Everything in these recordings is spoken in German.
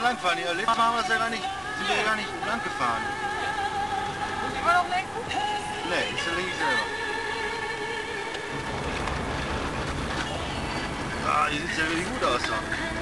langfahren. Hier Mal haben wir es ja gar nicht, sind wir ja gar nicht lang gefahren. Muss ich immer noch lenken? Nee, das lenke ich selber. Ah, hier sieht ja wirklich gut aus. Da.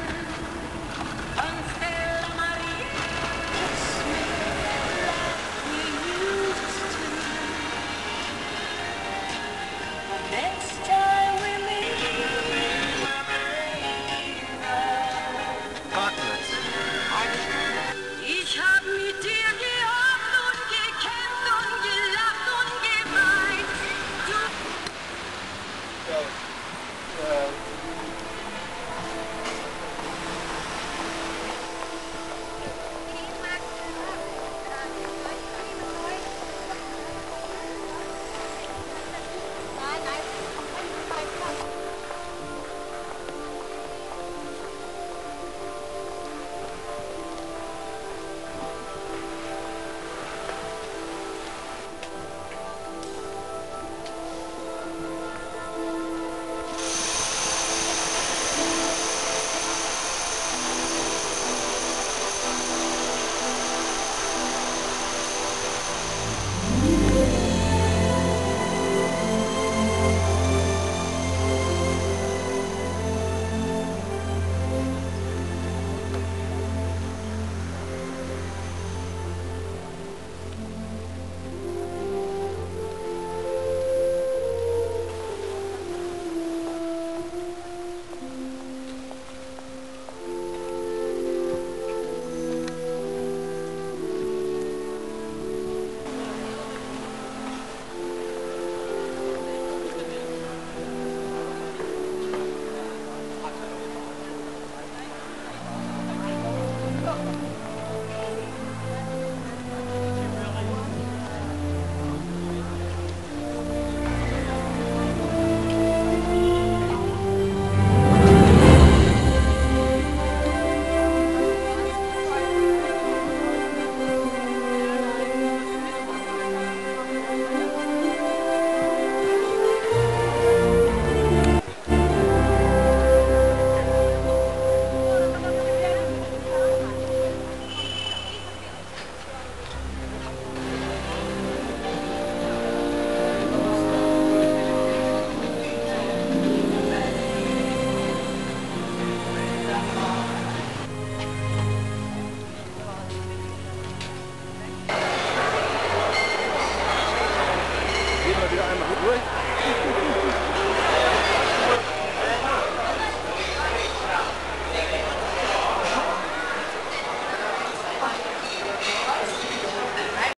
Ridgeway.